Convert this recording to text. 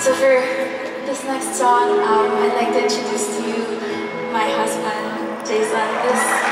So for this next song, um, I'd like to introduce to you my husband, Jason. This